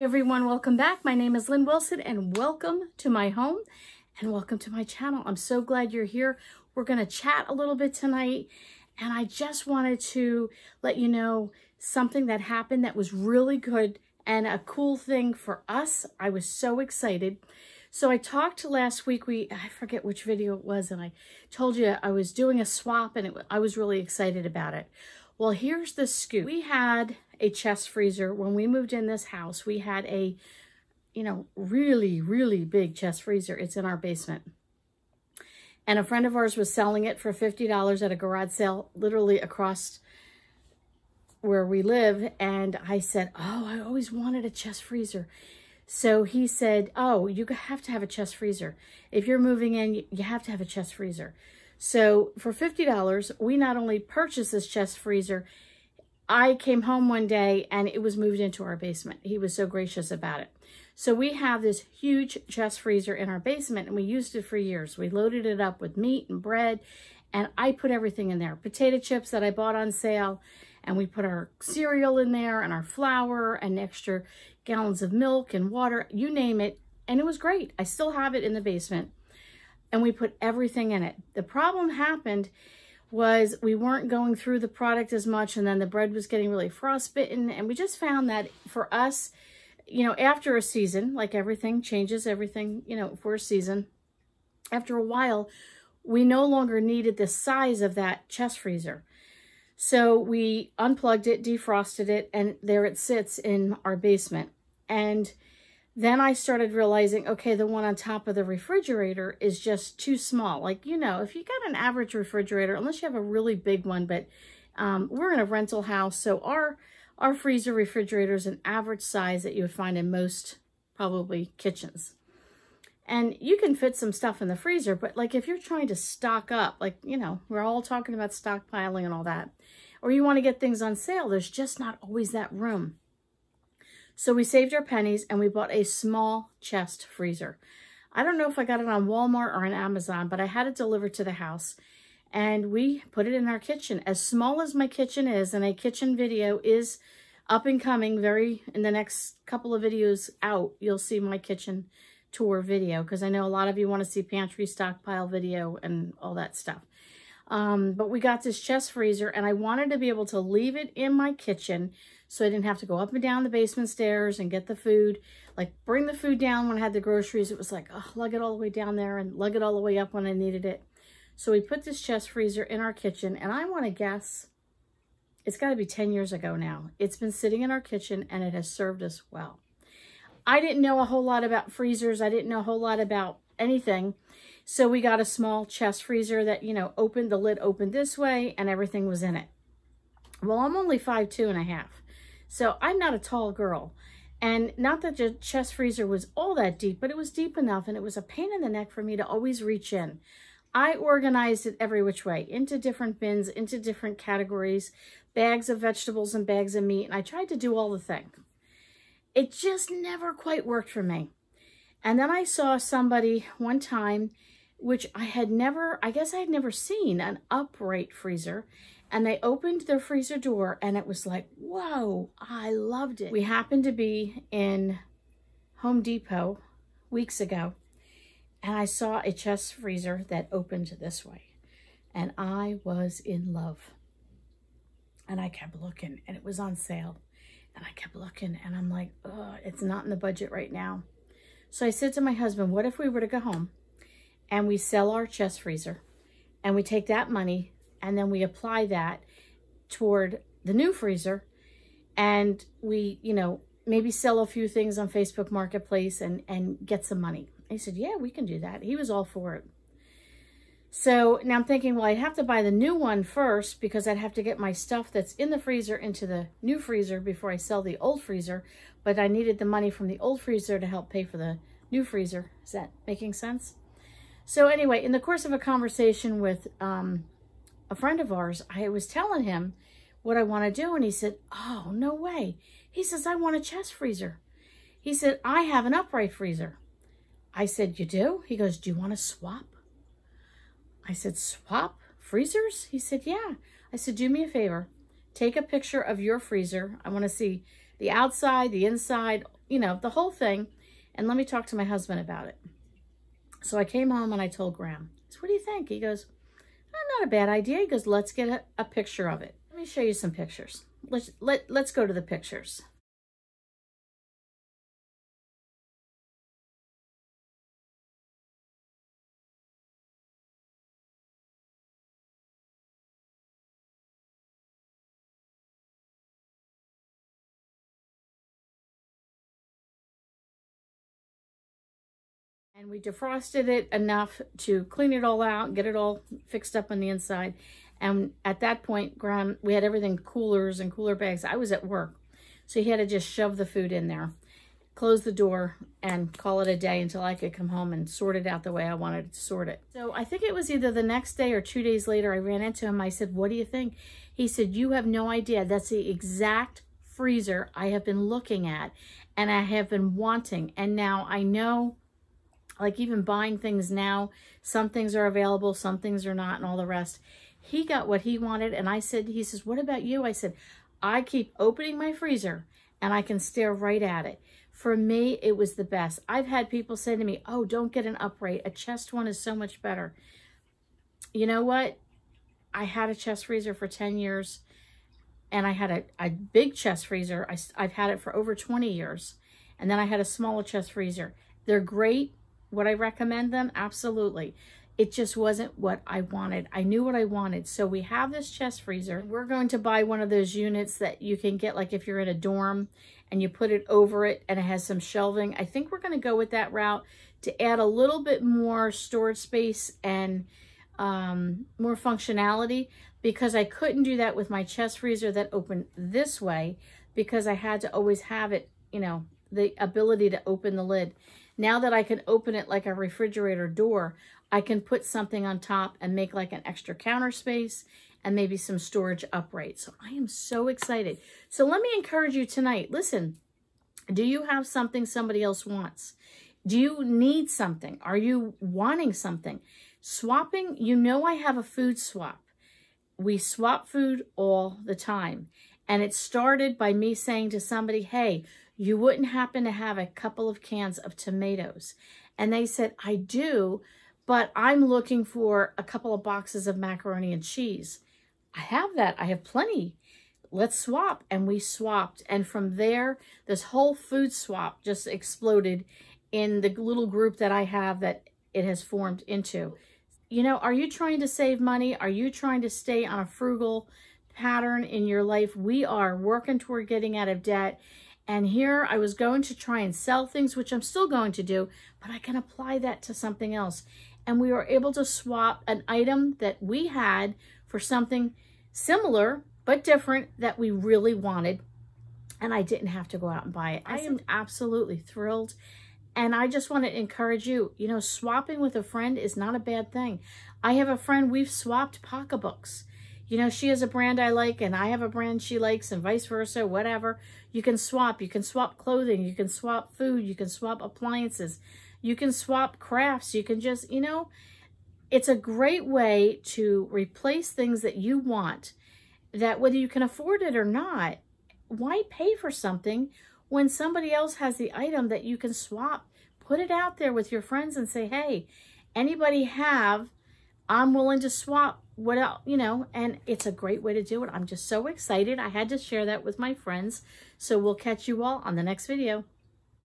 everyone, welcome back. My name is Lynn Wilson and welcome to my home and welcome to my channel. I'm so glad you're here. We're going to chat a little bit tonight and I just wanted to let you know something that happened that was really good and a cool thing for us. I was so excited. So I talked last week, we I forget which video it was, and I told you I was doing a swap and it, I was really excited about it. Well, here's the scoop. We had a chest freezer. When we moved in this house, we had a, you know, really, really big chest freezer. It's in our basement. And a friend of ours was selling it for $50 at a garage sale, literally across where we live. And I said, oh, I always wanted a chest freezer. So he said, oh, you have to have a chest freezer. If you're moving in, you have to have a chest freezer. So for $50, we not only purchased this chest freezer, I came home one day and it was moved into our basement. He was so gracious about it. So we have this huge chest freezer in our basement and we used it for years. We loaded it up with meat and bread and I put everything in there. Potato chips that I bought on sale and we put our cereal in there and our flour and extra gallons of milk and water, you name it. And it was great. I still have it in the basement and we put everything in it. The problem happened was we weren't going through the product as much and then the bread was getting really frostbitten and we just found that for us, you know, after a season, like everything changes, everything, you know, for a season, after a while, we no longer needed the size of that chest freezer. So we unplugged it, defrosted it, and there it sits in our basement. And then I started realizing, okay, the one on top of the refrigerator is just too small. Like, you know, if you got an average refrigerator, unless you have a really big one, but um, we're in a rental house, so our, our freezer refrigerator is an average size that you would find in most, probably, kitchens. And you can fit some stuff in the freezer, but like if you're trying to stock up, like, you know, we're all talking about stockpiling and all that, or you want to get things on sale, there's just not always that room. So we saved our pennies and we bought a small chest freezer. I don't know if I got it on Walmart or on Amazon, but I had it delivered to the house and we put it in our kitchen. As small as my kitchen is, and a kitchen video is up and coming very in the next couple of videos out, you'll see my kitchen tour video because I know a lot of you want to see pantry stockpile video and all that stuff. Um, but we got this chest freezer and I wanted to be able to leave it in my kitchen so I didn't have to go up and down the basement stairs and get the food. Like bring the food down when I had the groceries. It was like, oh, lug it all the way down there and lug it all the way up when I needed it. So we put this chest freezer in our kitchen and I want to guess it's got to be 10 years ago now. It's been sitting in our kitchen and it has served us well. I didn't know a whole lot about freezers. I didn't know a whole lot about anything. So we got a small chest freezer that, you know, opened, the lid opened this way and everything was in it. Well, I'm only five two and a half. So I'm not a tall girl. And not that the chest freezer was all that deep, but it was deep enough and it was a pain in the neck for me to always reach in. I organized it every which way, into different bins, into different categories, bags of vegetables and bags of meat, and I tried to do all the things. It just never quite worked for me. And then I saw somebody one time which I had never, I guess I had never seen an upright freezer. And they opened their freezer door and it was like, whoa, I loved it. We happened to be in Home Depot weeks ago and I saw a chest freezer that opened this way. And I was in love. And I kept looking and it was on sale. And I kept looking and I'm like, oh, it's not in the budget right now. So I said to my husband, what if we were to go home and we sell our chest freezer and we take that money and then we apply that toward the new freezer and we, you know, maybe sell a few things on Facebook Marketplace and, and get some money. He said, yeah, we can do that. He was all for it. So now I'm thinking, well, I'd have to buy the new one first because I'd have to get my stuff that's in the freezer into the new freezer before I sell the old freezer. But I needed the money from the old freezer to help pay for the new freezer. Is that making sense? So anyway, in the course of a conversation with um, a friend of ours, I was telling him what I want to do. And he said, oh, no way. He says, I want a chest freezer. He said, I have an upright freezer. I said, you do? He goes, do you want to swap? I said, swap freezers? He said, yeah. I said, do me a favor. Take a picture of your freezer. I want to see the outside, the inside, you know, the whole thing. And let me talk to my husband about it. So I came home and I told Graham, so what do you think? He goes, not a bad idea. He goes, let's get a, a picture of it. Let me show you some pictures. Let's, let, let's go to the pictures. And we defrosted it enough to clean it all out, get it all fixed up on the inside. And at that point, Graham, we had everything coolers and cooler bags. I was at work. So he had to just shove the food in there, close the door, and call it a day until I could come home and sort it out the way I wanted to sort it. So I think it was either the next day or two days later, I ran into him. I said, what do you think? He said, you have no idea. That's the exact freezer I have been looking at and I have been wanting. And now I know like even buying things now, some things are available, some things are not, and all the rest. He got what he wanted, and I said, he says, what about you? I said, I keep opening my freezer, and I can stare right at it. For me, it was the best. I've had people say to me, oh, don't get an upright. A chest one is so much better. You know what? I had a chest freezer for 10 years, and I had a, a big chest freezer. I, I've had it for over 20 years. And then I had a smaller chest freezer. They're great would I recommend them? Absolutely. It just wasn't what I wanted. I knew what I wanted. So we have this chest freezer. We're going to buy one of those units that you can get like if you're in a dorm and you put it over it and it has some shelving. I think we're going to go with that route to add a little bit more storage space and um, more functionality because I couldn't do that with my chest freezer that opened this way because I had to always have it, you know, the ability to open the lid. Now that I can open it like a refrigerator door, I can put something on top and make like an extra counter space and maybe some storage upright. So I am so excited. So let me encourage you tonight. Listen, do you have something somebody else wants? Do you need something? Are you wanting something? Swapping, you know I have a food swap. We swap food all the time. And it started by me saying to somebody, hey, you wouldn't happen to have a couple of cans of tomatoes. And they said, I do, but I'm looking for a couple of boxes of macaroni and cheese. I have that. I have plenty. Let's swap. And we swapped. And from there, this whole food swap just exploded in the little group that I have that it has formed into. You know, are you trying to save money? Are you trying to stay on a frugal pattern in your life? We are working toward getting out of debt and here I was going to try and sell things, which I'm still going to do, but I can apply that to something else. And we were able to swap an item that we had for something similar, but different that we really wanted. And I didn't have to go out and buy it. I am absolutely thrilled. And I just want to encourage you, you know, swapping with a friend is not a bad thing. I have a friend, we've swapped pocketbooks you know, she has a brand I like and I have a brand she likes and vice versa, whatever. You can swap. You can swap clothing. You can swap food. You can swap appliances. You can swap crafts. You can just, you know, it's a great way to replace things that you want that whether you can afford it or not, why pay for something when somebody else has the item that you can swap? Put it out there with your friends and say, hey, anybody have, I'm willing to swap what else, you know, and it's a great way to do it. I'm just so excited. I had to share that with my friends. So we'll catch you all on the next video.